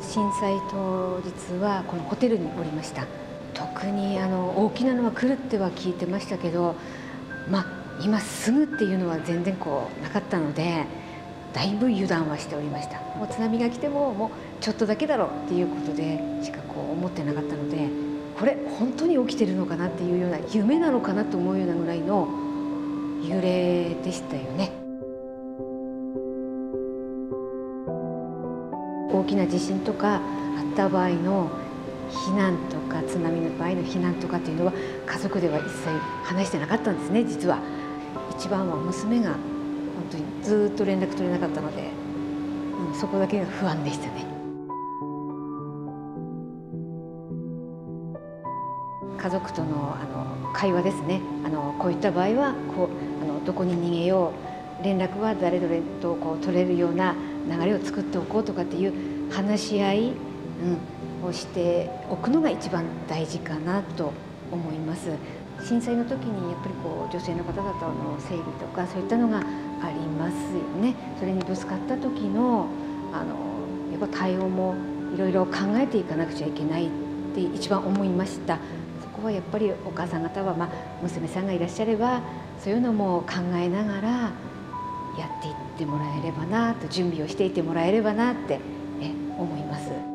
震災当日はこのホテルにおりました。特にあの大きなのは来るっては聞いてましたけどまあ今すぐっていうのは全然こうなかったのでだいぶ油断はしておりました。もう津波が来てももうちょっとだけだろうっていうことでしかこう思ってなかったのでこれ本当に起きてるのかなっていうような夢なのかなと思うようなぐらいの揺れでしたよね。大きな地震とかあった場合の避難とか津波の場合の避難とかっていうのは家族では一切話してなかったんですね実は。一番は娘が本当にずっと連絡取れなかったので、うん、そこだけが不安でしたね。家族とのあの会話ですね。あのこういった場合はこうあのどこに逃げよう連絡は誰々とこう取れるような流れを作っておこうとかっていう話し合い、うん、をしておくのが一番大事かなと思います。震災の時にやっぱりこう女性の方々の整備とかそういったのがありますよね。それにぶつかった時のあのやっぱ対応もいろいろ考えていかなくちゃいけないって一番思いました。そこはやっぱりお母さん方は、まあ、娘さんがいらっしゃればそういうのも考えながらやっていってもらえればなと準備をしていてもらえればなって思います。